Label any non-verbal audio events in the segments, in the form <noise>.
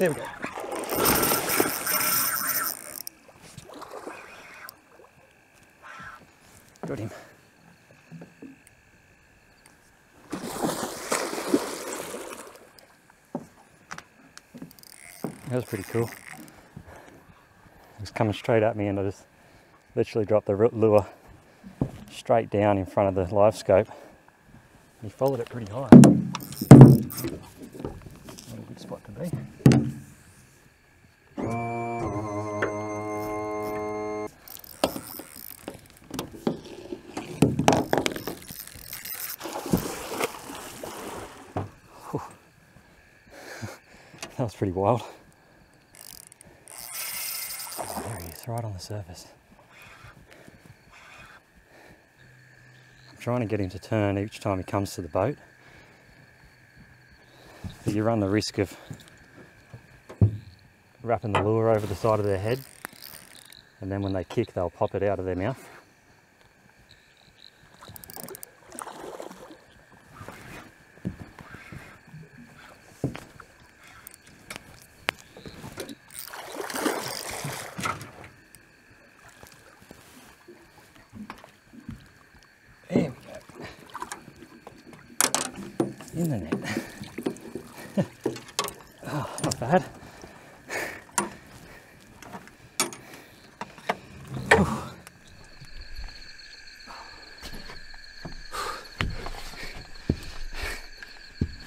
There we go. Got him. That was pretty cool. He was coming straight at me and I just literally dropped the lure straight down in front of the live scope. He followed it pretty high. Pretty wild. Oh, there he is, right on the surface. I'm trying to get him to turn each time he comes to the boat. But you run the risk of wrapping the lure over the side of their head and then when they kick they'll pop it out of their mouth. There we go. In the net. oh, not bad.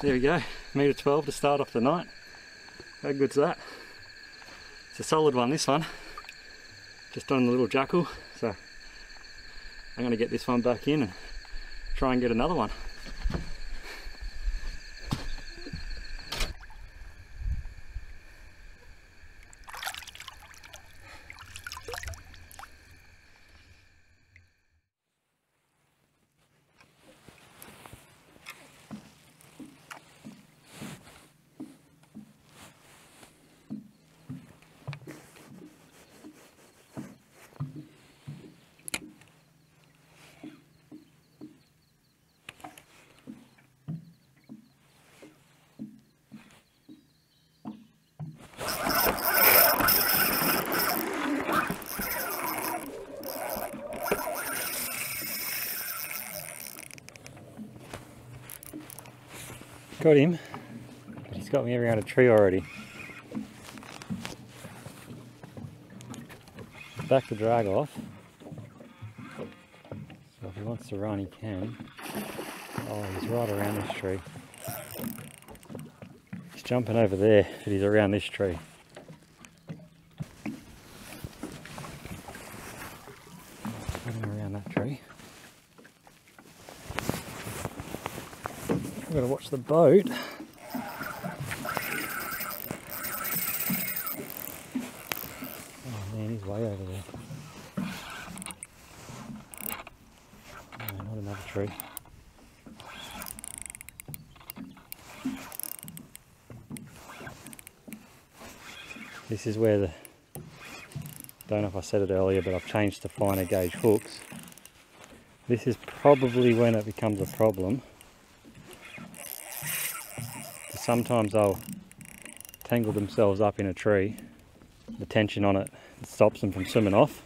There we go, metre 12 to start off the night. How good's that? It's a solid one, this one. Just on the little Jackall, so I'm going to get this one back in and try and get another one. Got him, but he's got me around a tree already. Back the drag off. So if he wants to run, he can. Oh, he's right around this tree. He's jumping over there, but he's around this tree. Put him around that tree. I've got to watch the boat. Oh man, he's way over there. No, not another tree. This is where the, don't know if I said it earlier, but I've changed to finer gauge hooks. This is probably when it becomes a problem sometimes they'll tangle themselves up in a tree. The tension on it stops them from swimming off.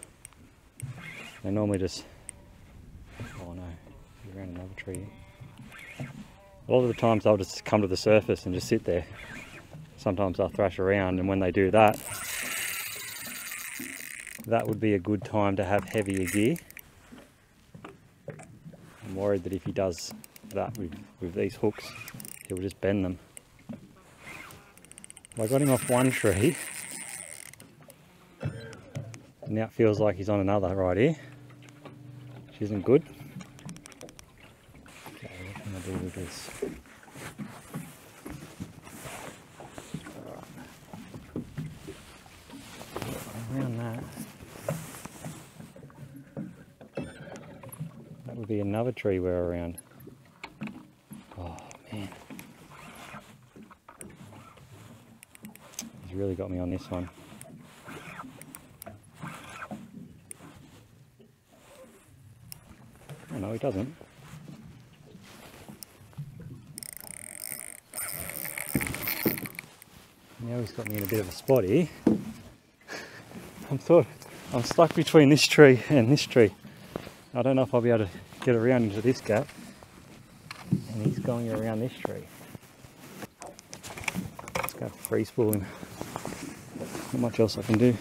They normally just, oh no, around another tree. A lot of the times they'll just come to the surface and just sit there. Sometimes they'll thrash around and when they do that, that would be a good time to have heavier gear. I'm worried that if he does that with, with these hooks, he'll just bend them. I got him off one tree. Now it feels like he's on another right here. Which isn't good. Okay, what can I do with this? Around that. That would be another tree we're around. Oh man. He's really got me on this one. Oh no, he doesn't. Now he's got me in a bit of a spot here. I'm I'm stuck between this tree and this tree. I don't know if I'll be able to get around into this gap. And he's going around this tree. Let's go free spool him. Not much else I can do.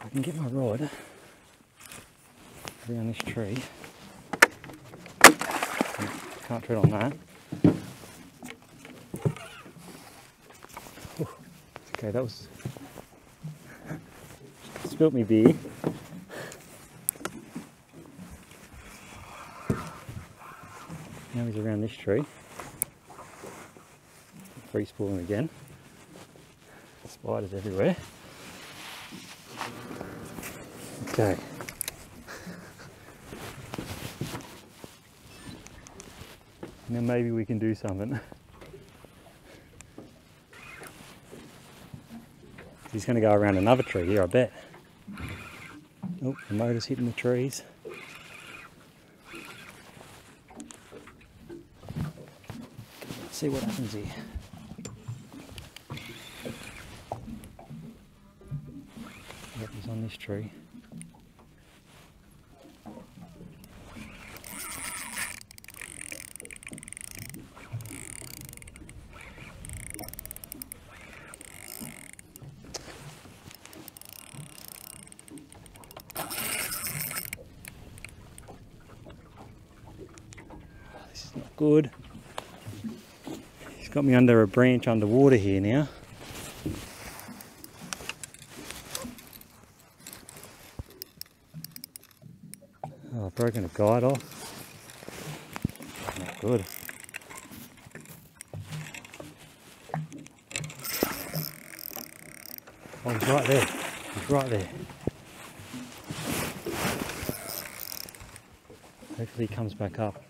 I can get my rod around this tree. Can't tread on that. Okay, that was spilt me beer. Now he's around this tree. Free spooling again. Spiders everywhere. Okay. Now maybe we can do something. He's going to go around another tree here, I bet. Oh, the motor's hitting the trees. See what happens here. Yep, he's on this tree. This is not good. He's got me under a branch underwater here now. Oh, I've broken a guide off. Not good. Oh, he's right there. He's right there. Hopefully he comes back up.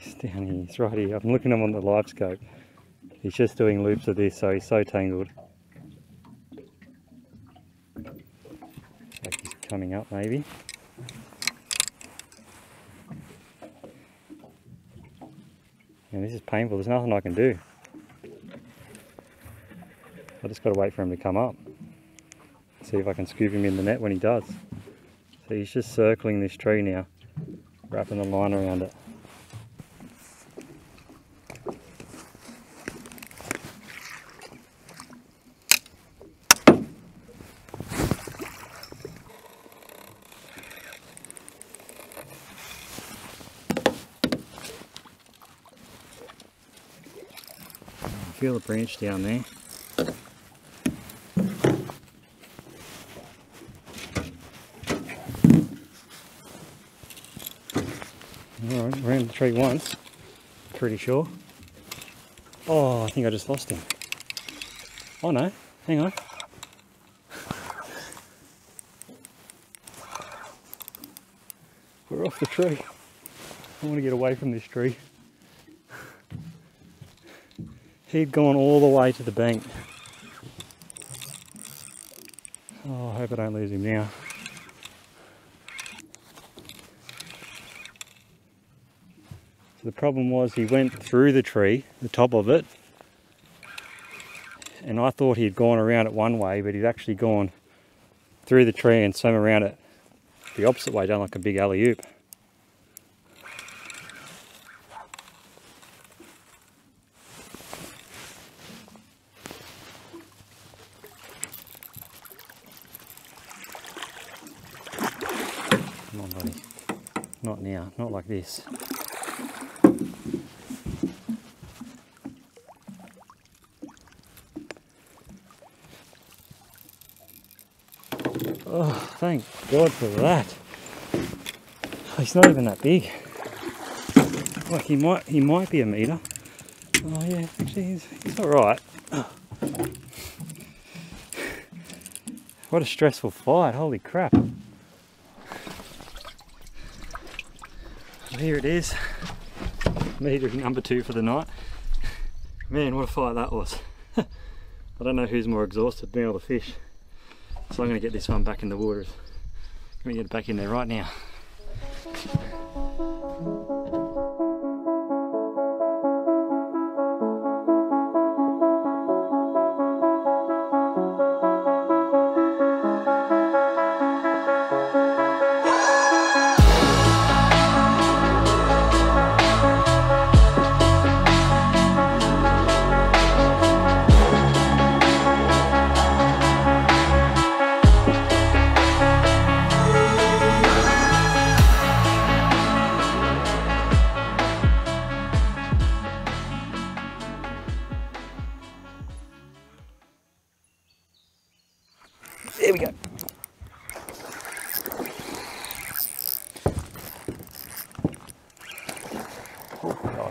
He's down here. He's right here. I'm looking at him on the live scope. He's just doing loops of this, so he's so tangled. Like he's coming up, maybe. And this is painful. There's nothing I can do. I just got to wait for him to come up. See if I can scoop him in the net when he does. So he's just circling this tree now, wrapping the line around it. Feel the branch down there. Alright, around the tree once, pretty sure. Oh, I think I just lost him. Oh no, hang on. We're off the tree. I want to get away from this tree. He'd gone all the way to the bank. Oh, I hope I don't lose him now. So the problem was he went through the tree, the top of it, and I thought he'd gone around it one way, but he'd actually gone through the tree and swam around it the opposite way, done like a big alley-oop. Come on, buddy. Not now, not like this. Oh, thank God for that. Oh, he's not even that big. Like he might, he might be a meter. Oh yeah, actually he's, he's all right. What a stressful fight! Holy crap! Here it is. Meter number two for the night. Man, what a fight that was. <laughs> I don't know who's more exhausted, me or the fish. So I'm going to get this one back in the water. I'm to get it back in there right now.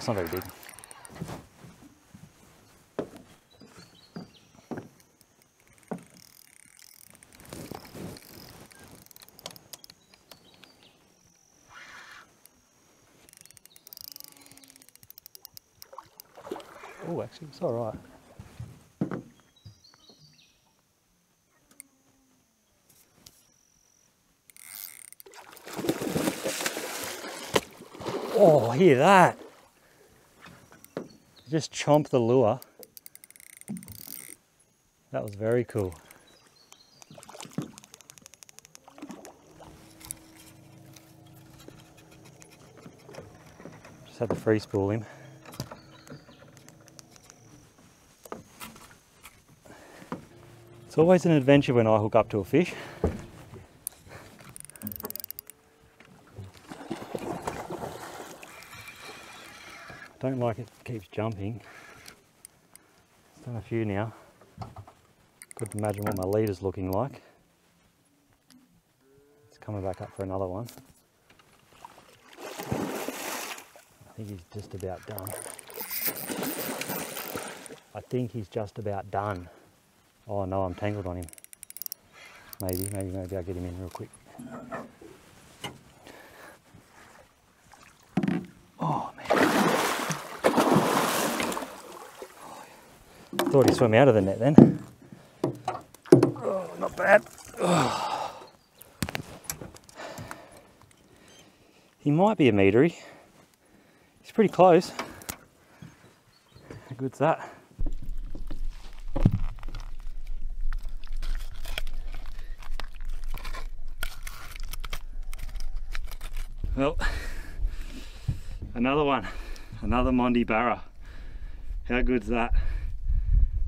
Not very big. Oh, actually, it's all right. Oh, hear that. Just chomp the lure. That was very cool. Just had to free spool him. It's always an adventure when I hook up to a fish. Don't like it keeps jumping. It's done a few now. Could imagine what my leader's looking like. It's coming back up for another one. I think he's just about done. I think he's just about done. Oh no, I'm tangled on him. Maybe, maybe, maybe I'll get him in real quick. Thought he swam out of the net then. Oh, not bad. Oh. <sighs> He might be a metery. He's pretty close. How good's that? Well, <sighs> another one, another Mondi Barra. How good's that?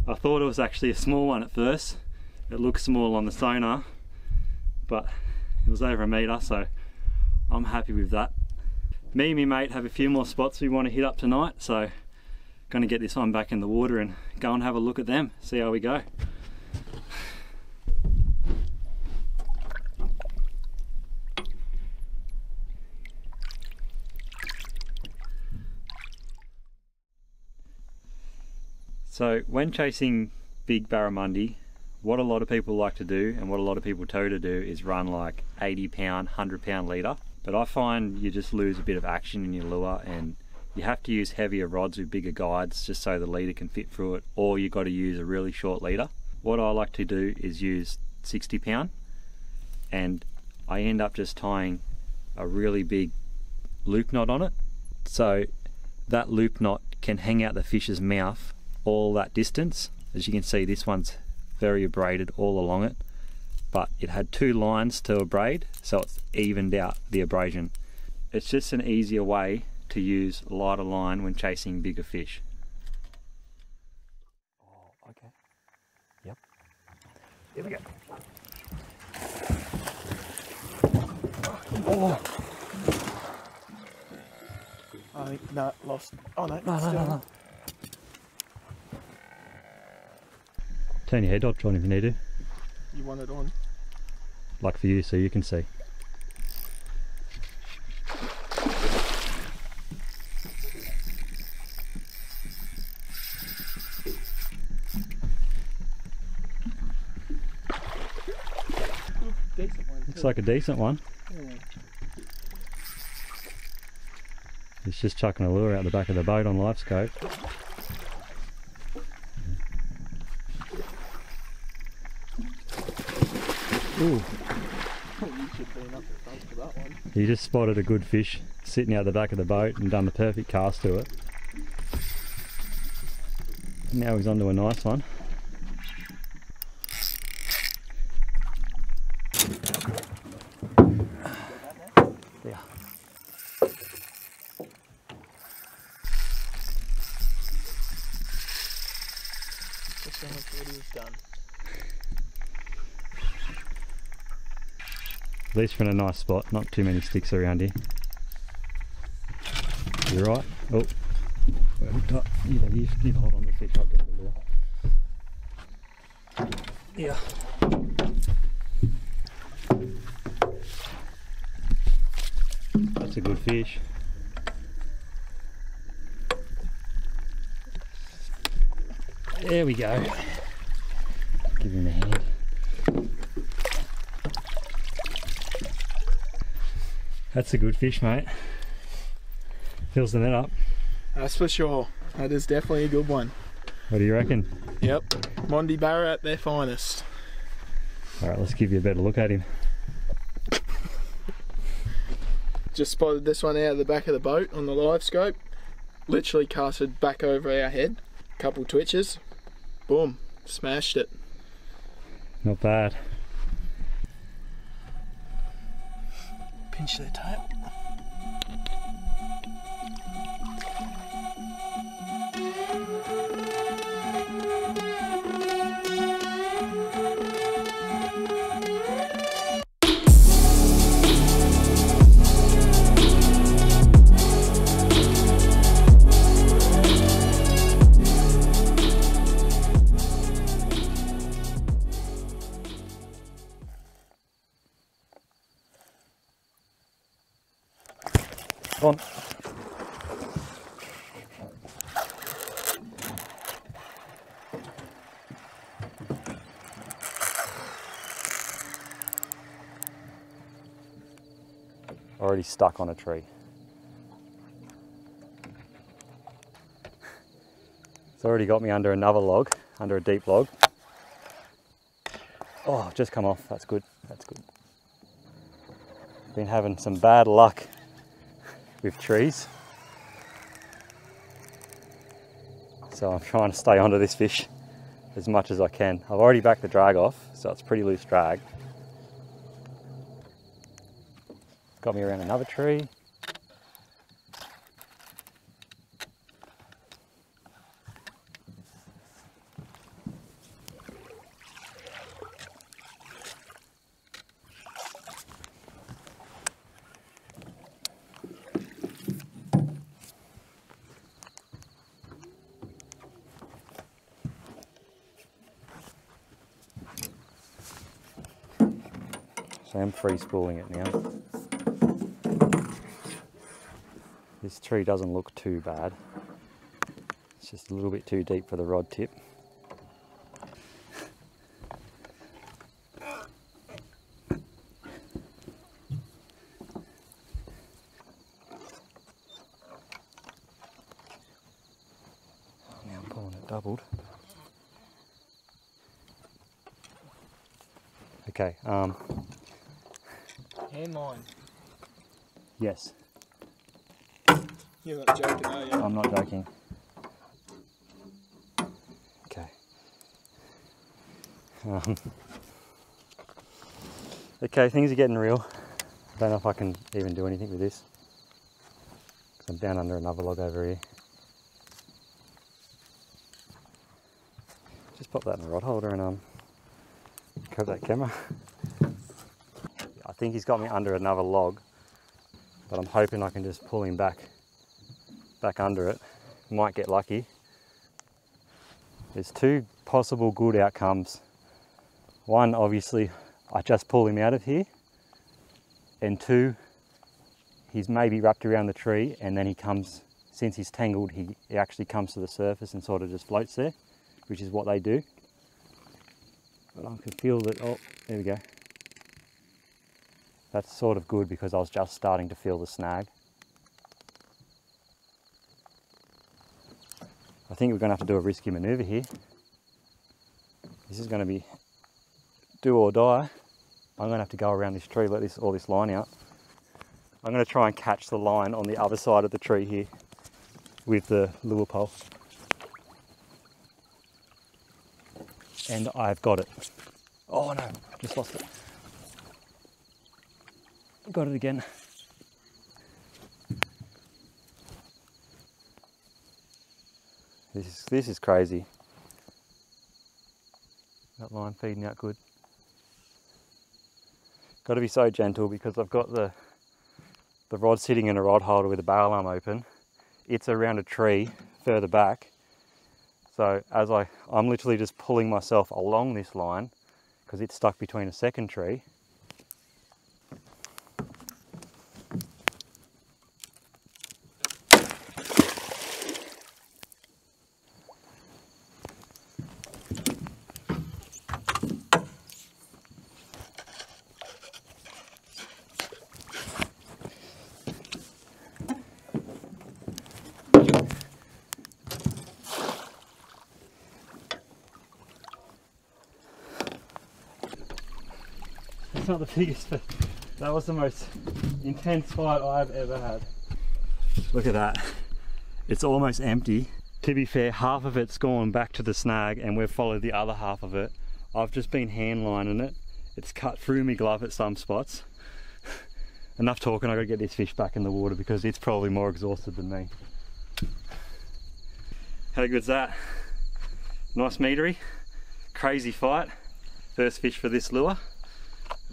I thought it was actually a small one at first. It looked small on the sonar, but it was over a metre, so I'm happy with that. Me and my mate have a few more spots we want to hit up tonight, so going to get this one back in the water and go and have a look at them, see how we go. So when chasing big barramundi, what a lot of people like to do and what a lot of people tow to do is run like 80 pound, 100 pound leader. But I find you just lose a bit of action in your lure and you have to use heavier rods with bigger guides just so the leader can fit through it or you've got to use a really short leader. What I like to do is use 60 pound and I end up just tying a really big loop knot on it. So that loop knot can hang out the fish's mouth all that distance. As you can see, this one's very abraded all along it, but it had two lines to abrade, so it's evened out the abrasion. It's just an easier way to use lighter line when chasing bigger fish. Oh, okay. Yep. Here we go. Oh. I think, no, lost. Oh no, No, no, still no, on. no. Turn your head up, John, if you need to. You want it on? Like for you, so you can see. Ooh, decent one. Looks like a decent one. Yeah. It's just chucking a lure out the back of the boat on live scope. Ooh, you should have been up the front for that one. he just spotted a good fish sitting out the back of the boat and done the perfect cast to it. Now he's onto a nice one. Yeah. Just so much what he's done. At least we're in a nice spot, not too many sticks around here. You're right. Oh, we're hooked up. Yeah, you, you hold on to the fish, I'll get the lure. Yeah. That's a good fish. There we go. Give him a hand. That's a good fish, mate. Fills the net up. That's for sure. That is definitely a good one. What do you reckon? Yep. Mondi Barra at their finest. Alright, let's give you a better look at him. Just spotted this one out of the back of the boat on the live scope. Literally casted back over our head. Couple twitches. Boom. Smashed it. Not bad. Pinch their tail. Already stuck on a tree. It's already got me under another log, under a deep log. Oh, just come off. That's good. That's good. Been having some bad luck with trees. So I'm trying to stay onto this fish as much as I can. I've already backed the drag off, so it's pretty loose drag. Got me around another tree. So I'm free spooling it now. This tree doesn't look too bad. It's just a little bit too deep for the rod tip. Now I'm pulling it doubled. Okay, um, And mine. yes, You're not joking, are you? I'm not joking. Okay. Um, okay, things are getting real. I don't know if I can even do anything with this. I'm down under another log over here. Just pop that in the rod holder and um, grab that camera. I think he's got me under another log, but I'm hoping I can just pull him back back under it. Might get lucky. There's two possible good outcomes. One, obviously, I just pull him out of here. And two, he's maybe wrapped around the tree and then he comes, since he's tangled, he, he actually comes to the surface and sort of just floats there, which is what they do. But I can feel that, oh, there we go. That's sort of good because I was just starting to feel the snag. I think we're going to have to do a risky manoeuvre here. This is going to be do or die. I'm gonna have to go around this tree, let this all this line out. I'm gonna try and catch the line on the other side of the tree here with the lure pole. And I've got it. Oh no, just lost it. Got it again. This is this is crazy. That line feeding out good. Got to be so gentle because I've got the the rod sitting in a rod holder with a barrel arm open. It's around a tree further back. So as I I'm literally just pulling myself along this line because it's stuck between a second tree. Not the biggest, but that was the most intense fight I've ever had. Look at that. It's almost empty. To be fair, half of it's gone back to the snag and we've followed the other half of it. I've just been hand lining it. It's cut through my glove at some spots. <laughs> Enough talking, I gotta get this fish back in the water because it's probably more exhausted than me. How good's that? Nice meatery, crazy fight. First fish for this lure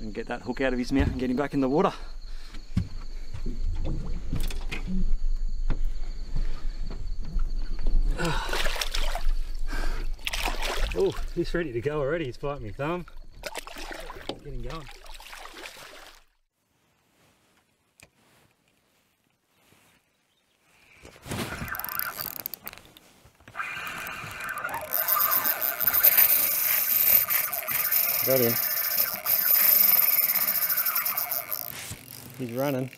and get that hook out of his mouth and get him back in the water. Oh, he's ready to go already. He's biting me thumb. Get him going. Got him. He's running.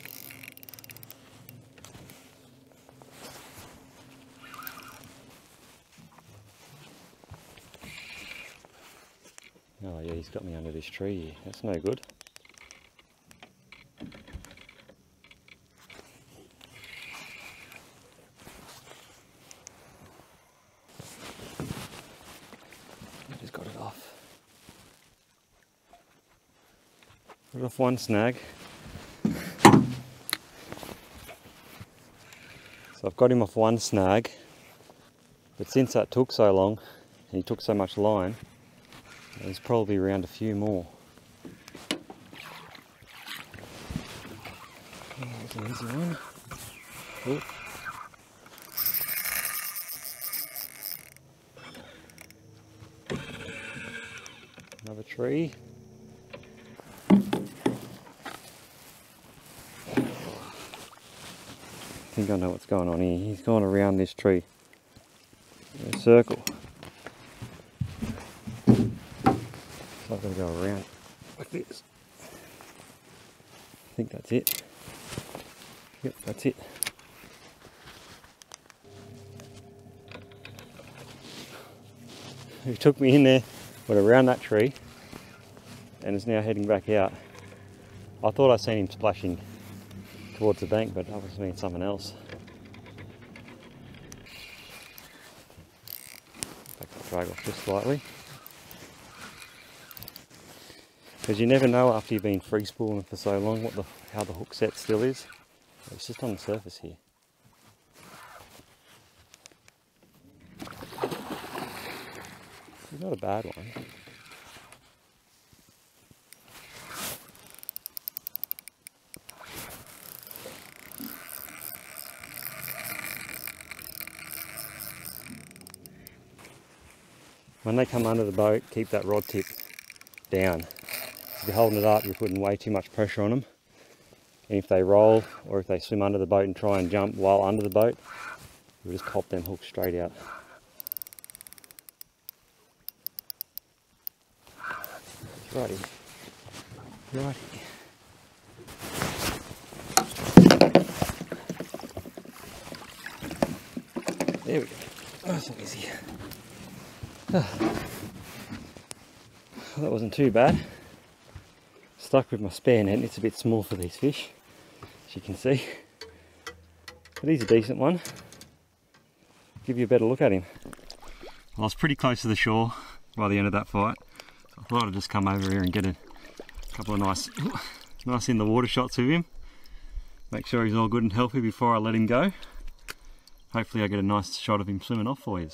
Oh yeah, he's got me under this tree. That's no good. Just got it off. Got off one snag. So I've got him off one snag, but since that took so long, and he took so much line, there's probably around a few more. There's an easy one. Oop. Another tree. Think I know what's going on here. He's gone around this tree in a circle. So I've got to go around like this. I think that's it. Yep, that's it. He took me in there, went around that tree, and is now heading back out. I thought I seen him splashing towards the bank, but was mean something else. Back drag off just slightly. Because you never know after you've been free spooling for so long what the how the hook set still is. It's just on the surface here. It's not a bad one. When they come under the boat, keep that rod tip down. If you're holding it up, you're putting way too much pressure on them. And if they roll or if they swim under the boat and try and jump while under the boat, you'll just pop them hooks straight out. Righty. Righty. There we go. That's not easy. <sighs> that wasn't too bad. stuck with my spare net. It's a bit small for these fish, as you can see. But he's a decent one. Give you a better look at him. Well, I was pretty close to the shore by the end of that fight. So I thought I'd just come over here and get a couple of nice, <laughs> nice in the water shots of him. Make sure he's all good and healthy before I let him go. Hopefully I get a nice shot of him swimming off for you.